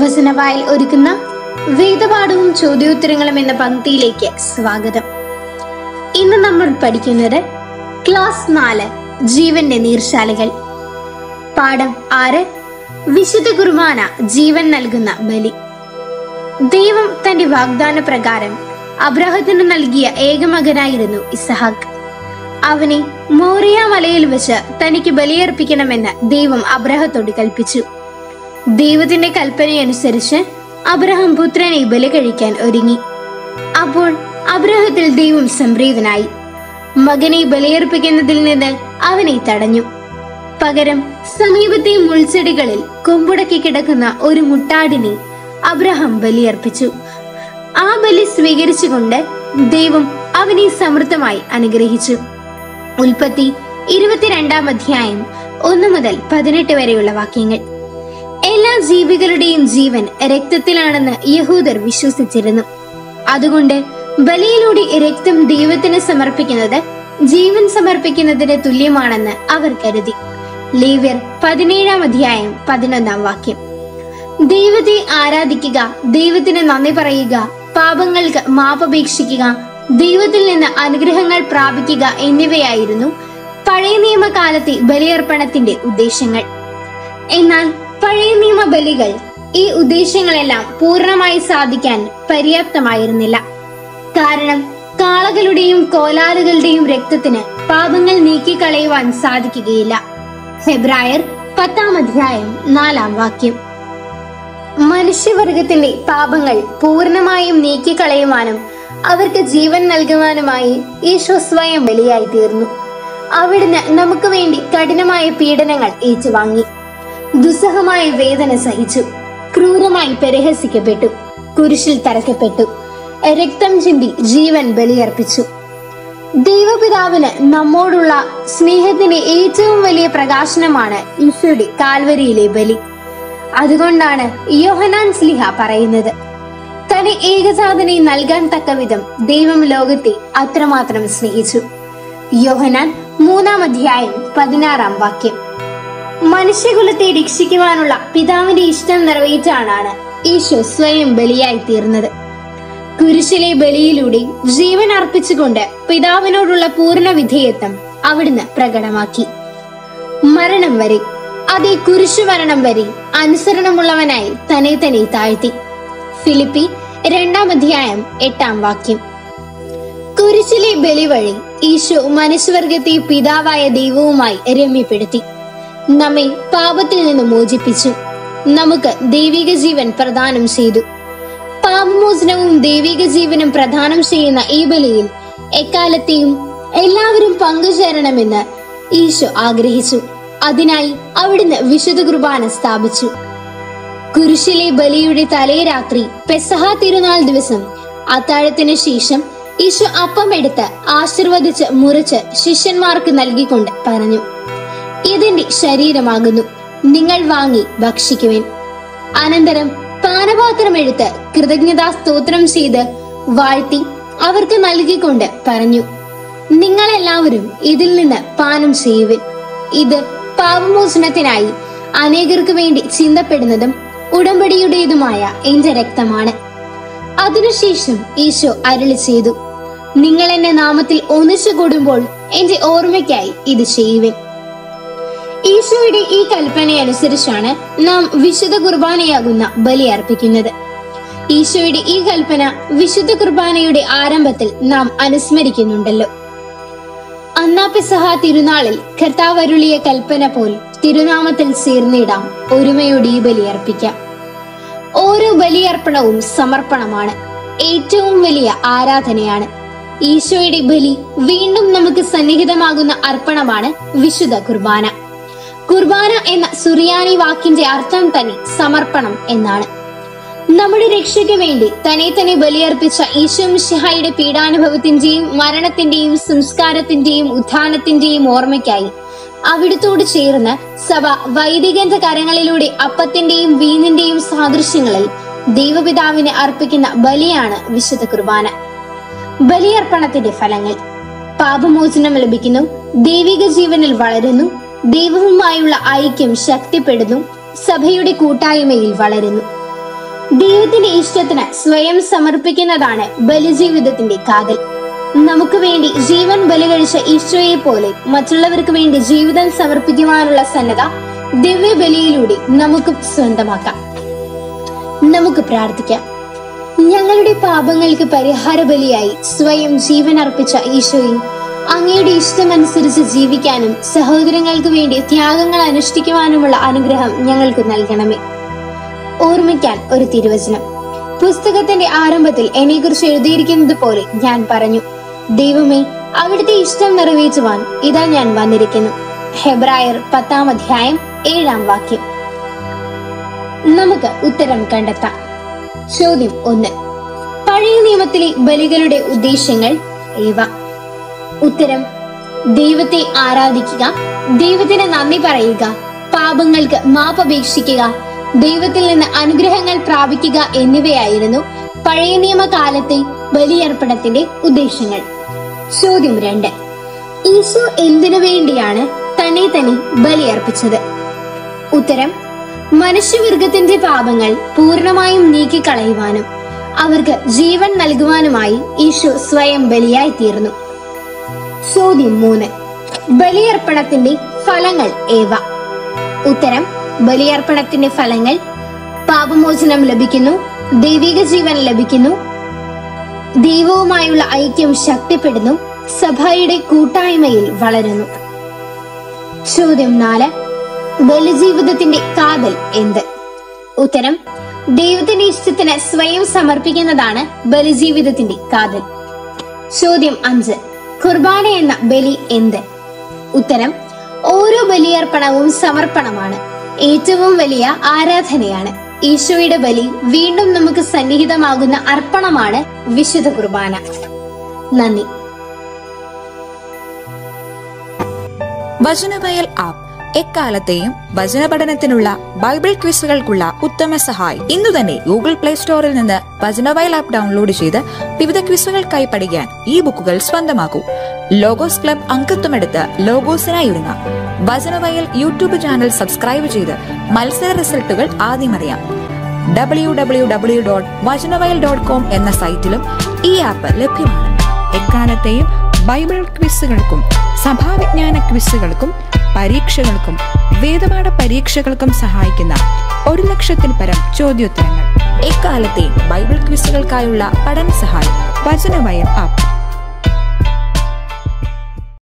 വചനവായിൽ ഒരുക്കുന്ന വേദപാഠവും ചോദ്യോത്തരങ്ങളും എന്ന പങ്ക്തിയിലേക്ക് സ്വാഗതം. ഇന്ന് നമ്മൾ പഠിക്കുന്നത് ക്ലാസ് നാല് ജീവന്റെ നീർശാലകൾ. പാഠം ആറ് വിശുദ്ധ കുർബാന ജീവൻ നൽകുന്ന ബലി. ദൈവം തന്റെ വാഗ്ദാന പ്രകാരം അബ്രഹത്തിന് നൽകിയ ഏകമകനായിരുന്നു ഇസഹാക്ക് അവനെ മോറിയ മലയിൽ വെച്ച് തനിക്ക് ബലിയർപ്പിക്കണമെന്ന് ദൈവം അബ്രഹത്തോട് കൽപ്പിച്ചു. ദൈവത്തിന്റെ കൽപ്പനയനുസരിച്ച് അബ്രഹാം പുത്രനെ ബലി കഴിക്കാൻ ഒരുങ്ങി. അപ്പോൾ അബ്രഹത്തിൽ ദൈവം സംപ്രീതനായി. മകനെ ബലിയർപ്പിക്കുന്നതിൽ നിന്ന് അവനെ തടഞ്ഞു. പകരം സമീപത്തെ മുൾച്ചെടികളിൽ കൊമ്പുടക്കി കിടക്കുന്ന ഒരു മുട്ടാടിനെ അബ്രഹാം ബലിയർപ്പിച്ചു. ആ ബലി സ്വീകരിച്ചുകൊണ്ട് ദൈവം അവനെ സമൃദ്ധമായി അനുഗ്രഹിച്ചു. ഉൽപ്പത്തി ഇരുപത്തിരണ്ടാം അധ്യായം ഒന്ന് മുതൽ പതിനെട്ട് വരെയുള്ള വാക്യങ്ങൾ. എല്ലാ ജീവികളുടെയും ജീവൻ രക്തത്തിലാണെന്ന് യഹൂദർ വിശ്വസിച്ചിരുന്നു. അതുകൊണ്ട് ബലിയിലൂടെ രക്തം ദൈവത്തിന് സമർപ്പിക്കുന്നത് ജീവൻ സമർപ്പിക്കുന്നതിന് തുല്യമാണെന്ന് അവർ കരുതി. ലേവ്യർ പതിനേഴാം അധ്യായം പതിനൊന്നാം വാക്യം. ദൈവത്തെ ആരാധിക്കുക ദൈവത്തിന് നന്ദി പറയുക പാപങ്ങൾക്ക് മാപപേക്ഷിക്കുക ദൈവത്തിൽ നിന്ന് അനുഗ്രഹങ്ങൾ പ്രാപിക്കുക എന്നിവയായിരുന്നു പഴയ നിയമകാലത്തെ ബലിയർപ്പണത്തിന്റെ ഉദ്ദേശങ്ങൾ. എന്നാൽ പഴയ നിയമ ബലികൾ ഈ ഉദ്ദേശങ്ങളെല്ലാം പൂർണമായി സാധിക്കാൻ പര്യാപ്തമായിരുന്നില്ല. കാരണം കാളകളുടെയും കോലാലുകളുടെയും രക്തത്തിന് പാപങ്ങൾ നീക്കിക്കളയുവാൻ സാധിക്കുകയില്ല. ഹെബ്രായർ പത്താം അധ്യായം നാലാം വാക്യം. മനുഷ്യവർഗത്തിന്റെ പാപങ്ങൾ പൂർണമായും നീക്കിക്കളയുവാനും അവർക്ക് ജീവൻ നൽകുവാനുമായി ഈശോ സ്വയം ബലിയായി തീർന്നു. അവിടുന്ന് നമുക്ക് വേണ്ടി കഠിനമായ പീഡനങ്ങൾ ഏറ്റുവാങ്ങി. ദുസ്സഹമായ വേദന സഹിച്ചു. ക്രൂരമായി പരിഹസിക്കപ്പെട്ടു. കുരിശിൽ തറയ്ക്കപ്പെട്ടു. രക്തം ചിന്തി ജീവൻ ബലിയർപ്പിച്ചു. ദൈവപിതാവിന് നമ്മോടുള്ള സ്നേഹത്തിന്റെ ഏറ്റവും വലിയ പ്രകാശനമാണ് ഈശോയുടെ കാൽവരിയിലെ ബലി. അതുകൊണ്ടാണ് യോഹനാൻ സ്ലിഹ പറയുന്നത്. തന്റെ ഏകജാതനെ നൽകാൻ തക്ക വിധം ദൈവം ലോകത്തെ അത്രമാത്രം സ്നേഹിച്ചു. യോഹനാൻ മൂന്നാം അധ്യായം പതിനാറാം വാക്യം. മനുഷ്യകുലത്തെ രക്ഷിക്കുവാനുള്ള പിതാവിന്റെ ഇഷ്ടം നിറവേറ്റാനാണ് ഈശോ സ്വയം ബലിയായി തീർന്നത് കുരിശിലെ ബലിയിലൂടെ ജീവൻ അർപ്പിച്ചുകൊണ്ട് പിതാവിനോടുള്ള പൂർണ വിധേയത്വം അവിടുന്ന് പ്രകടമാക്കി. മരണം വരെ അതേ കുരിശു മരണം വരെ അനുസരണമുള്ളവനായി തന്നെ തന്നെ താഴ്ത്തി. ഫിലിപ്പി രണ്ടാം അധ്യായം എട്ടാം വാക്യം. കുരിശിലെ ബലി വഴി ഈശോ മനുഷ്യവർഗത്തെ പിതാവായ ദൈവവുമായി രമ്യപ്പെടുത്തി. നമ്മെ പാപത്തിൽ നിന്ന് മോചിപ്പിച്ചു. നമുക്ക് ദൈവിക ജീവൻ പ്രദാനം ചെയ്തു. പാപമോചനവും ദൈവിക ജീവനും പ്രദാനം ചെയ്യുന്ന ഈ ബലിയിൽ എക്കാലത്തെയും എല്ലാവരും പങ്കുചേരണമെന്ന് ഈശോ ആഗ്രഹിച്ചു. അതിനായി അവിടുന്ന് വിശുദ്ധ കുർബാന സ്ഥാപിച്ചു. കുരിശിലെ ബലിയുടെ തലേ രാത്രി പെസഹ തിരുനാൾ ദിവസം അത്താഴത്തിന് ശേഷം ഈശോ അപ്പം എടുത്ത് ആശീർവദിച്ച് മുറിച്ച് ശിഷ്യന്മാർക്ക് നൽകിക്കൊണ്ട് പറഞ്ഞു. ഇതിന്റെ ശരീരമാകുന്നു. നിങ്ങൾ വാങ്ങി ഭക്ഷിക്കുവിൻ. അനന്തരം പാനപാത്രം എടുത്ത് കൃതജ്ഞതാ സ്തോത്രം ചെയ്ത് വാഴ്ത്തി അവർക്ക് നൽകിക്കൊണ്ട് പറഞ്ഞു നിങ്ങളെല്ലാവരും ഇതിൽ നിന്ന് പാനം ചെയ്യുവിൻ. ഇത് പാപമോചനത്തിനായി അനേകർക്ക് വേണ്ടി ചിന്തപ്പെടുന്നതും ഉടമ്പടിയുടേതുമായ എന്റെ രക്തമാണ്. അതിനുശേഷം ഈശോ അരളി ചെയ്തു നിങ്ങൾ എന്റെ നാമത്തിൽ ഒന്നിച്ചു കൂടുമ്പോൾ എന്റെ ഓർമ്മയ്ക്കായി ഇത് ചെയ്യുവിൻ. ഈശോയുടെ ഈ കൽപ്പനയനുസരിച്ചാണ് നാം വിശുദ്ധ കുർബാനയാകുന്ന ബലി അർപ്പിക്കുന്നത്. ഈശോയുടെ ഈ കൽപ്പന വിശുദ്ധ കുർബാനയുടെ ആരംഭത്തിൽ നാം അനുസ്മരിക്കുന്നുണ്ടല്ലോ. അന്നാപ്പിസഹ തിരുനാളിൽ കർത്താവരുളിയ കൽപ്പന പോൽ തിരുനാമത്തിൽ ചേർന്നിടാം ഒരുമയോടെ ഈ ബലി അർപ്പിക്കാം. ഓരോ ബലിയർപ്പണവും സമർപ്പണമാണ്. ഏറ്റവും വലിയ ആരാധനയാണ്. ഈശോയുടെ ബലി വീണ്ടും നമുക്ക് സന്നിഹിതമാകുന്ന അർപ്പണമാണ് വിശുദ്ധ കുർബാന. കുർബാന എന്ന സുറിയാനി വാക്കിന്റെ അർത്ഥം തന്നെ സമർപ്പണം എന്നാണ്. നമ്മുടെ രക്ഷയ്ക്ക് വേണ്ടി തന്നെ തന്നെ ബലിയർപ്പിച്ച ഈശോ മിഷിഹായുടെ പീഡാനുഭവത്തിന്റെയും മരണത്തിന്റെയും സംസ്കാരത്തിന്റെയും ഉത്ഥാനത്തിന്റെയും ഓർമ്മയ്ക്കായി അവിടുത്തോട് ചേർന്ന് സഭ വൈദികന്റെ കരങ്ങളിലൂടെ അപ്പത്തിന്റെയും വീനിന്റെയും സാദൃശ്യങ്ങളിൽ ദൈവപിതാവിന് അർപ്പിക്കുന്ന ബലിയാണ് വിശുദ്ധ കുർബാന. ബലിയർപ്പണത്തിന്റെ ഫലങ്ങൾ. പാപമോചനം ലഭിക്കുന്നു. ദൈവിക ജീവനിൽ വളരുന്നു. ദൈവവുമായുള്ള ഐക്യം ശക്തിപ്പെടുന്നു. സഭയുടെ കൂട്ടായ്മയിൽ വളരുന്നു. ദൈവത്തിന്റെ ഇഷ്ടത്തിന് സ്വയം സമർപ്പിക്കുന്നതാണ് ബലിജീവിതത്തിന്റെ കാതൽ. നമുക്ക് വേണ്ടി ജീവൻ ബലികഴിച്ച ഈശോയെ പോലെ മറ്റുള്ളവർക്ക് വേണ്ടി ജീവിതം സമർപ്പിക്കുവാനുള്ള സന്നദ്ധ ദിവ്യ ബലിയിലൂടെ നമുക്ക് സ്വന്തമാക്കാം. നമുക്ക് പ്രാർത്ഥിക്കാം. ഞങ്ങളുടെ പാപങ്ങൾക്ക് പരിഹാര ബലിയായി സ്വയം ജീവൻ അർപ്പിച്ച ഈശോയെ അങ്ങയുടെ ഇഷ്ടമനുസരിച്ച് ജീവിക്കാനും സഹോദരങ്ങൾക്ക് വേണ്ടി ത്യാഗങ്ങൾ അനുഷ്ഠിക്കുവാനുമുള്ള അനുഗ്രഹം ഞങ്ങൾക്ക് നൽകണമേ. ഓർമ്മിക്കാൻ ഒരു തിരുവചനം. പുസ്തകത്തിന്റെ ആരംഭത്തിൽ എന്നെക്കുറിച്ച് എഴുതിയിരിക്കുന്നത് പോലെ ഞാൻ പറഞ്ഞു ദൈവമേ അവിടുത്തെ ഇഷ്ടം നിറവേറ്റുവാൻ ഇതാ ഞാൻ വന്നിരിക്കുന്നു. ഹെബ്രായർ പത്താം അധ്യായം ഏഴാം വാക്യം. നമുക്ക് ഉത്തരം കണ്ടെത്താം. ചോദ്യം ഒന്ന്. പഴയ നിയമത്തിലെ ബലികളുടെ ഉദ്ദേശങ്ങൾ ഏവ ഉത്തരം. ദൈവത്തെ ആരാധിക്കുക ദൈവത്തിന് നന്ദി പറയുക പാപങ്ങൾക്ക് മാപ്പപേക്ഷിക്കുക ദൈവത്തിൽ നിന്ന് അനുഗ്രഹങ്ങൾ പ്രാപിക്കുക എന്നിവയായിരുന്നു പഴയ നിയമകാലത്തെ ബലിയർപ്പണത്തിന്റെ ഉദ്ദേശങ്ങൾ. ചോദ്യം രണ്ട്. ഈശോ എന്തിനു വേണ്ടിയാണ് തന്നെ തന്നെ ബലിയർപ്പിച്ചത്? ഉത്തരം മനുഷ്യവർഗത്തിന്റെ പാപങ്ങൾ പൂർണമായും നീക്കിക്കളയുവാനും അവർക്ക് ജീവൻ നൽകുവാനുമായി ഈശോ സ്വയം ബലിയായി തീർന്നു ചോദ്യം മൂന്ന് ബലിയർപ്പണത്തിന്റെ ഫലങ്ങൾ ഏവ? ഉത്തരം ബലിയർപ്പണത്തിന്റെ ഫലങ്ങൾ പാപമോചനം ലഭിക്കുന്നു ദൈവിക ജീവൻ ലഭിക്കുന്നു ദൈവവുമായുള്ള ഐക്യം ശക്തിപ്പെടുന്നു സഭയുടെ കൂട്ടായ്മയിൽ വളരുന്നു. ചോദ്യം നാല് ബലിജീവിതത്തിന്റെ കാതൽ എന്ത്? ഉത്തരം ദൈവത്തിന്റെ ഇഷ്ടത്തിന് സ്വയം സമർപ്പിക്കുന്നതാണ് ബലിജീവിതത്തിന്റെ കാതൽ. ചോദ്യം അഞ്ച് കുർബാന എന്ന ബലി എന്ത്? ഉത്തരം ഓരോ ബലിയർപ്പണവും സമർപ്പണമാണ്. ഏറ്റവും വലിയ ആരാധനയാണ്. ഈശോയുടെ ബലി വീണ്ടും നമുക്ക് സന്നിഹിതമാകുന്ന അർപ്പണമാണ് വിശുദ്ധ കുർബാന. നന്ദി. വചനവയൽ ആപ്പ്. എക്കാലത്തെയും വചന പഠനത്തിനുള്ള ബൈബിൾ ക്വിസുകൾക്കുള്ള ഉത്തമ സഹായി. ഇന്നു തന്നെ ഗൂഗിൾ പ്ലേ സ്റ്റോറിൽ നിന്ന് വചനവയൽ ആപ്പ് ഡൗൺലോഡ് ചെയ്ത് വിവിധ ക്വിസുകൾക്കായി പഠിക്കാൻ ഈ ബുക്കുകൾ സ്വന്തമാക്കൂ. ലോഗോസ് ക്ലബ് അംഗത്വമെടുത്ത് ലോഗോസിനായി ഒരുങ്ങാം. വചനവയൽ യൂട്യൂബ് ചാനൽ സബ്സ്ക്രൈബ് ചെയ്ത് മത്സര റിസൾട്ടുകൾ ആദ്യം അറിയാം. W W W dot Vachanavayal dot com എന്ന സൈറ്റിലും ഈ ആപ്പ് ലഭ്യമാണ്. എക്കാലത്തെയും ബൈബിൾ ക്വിസുകൾക്കും സഭാവിജ്ഞാന ക്വിസുകൾക്കും പരീക്ഷകൾക്കും വേദപാഠ പരീക്ഷകൾക്കും സഹായിക്കുന്ന ഒരു ലക്ഷത്തിൽ പരം ചോദ്യോത്തരങ്ങൾ. എക്കാലത്തെയും ബൈബിൾ ക്വിസുകൾക്കായുള്ള പഠന സഹായം വചനവയർ ആപ്പ്.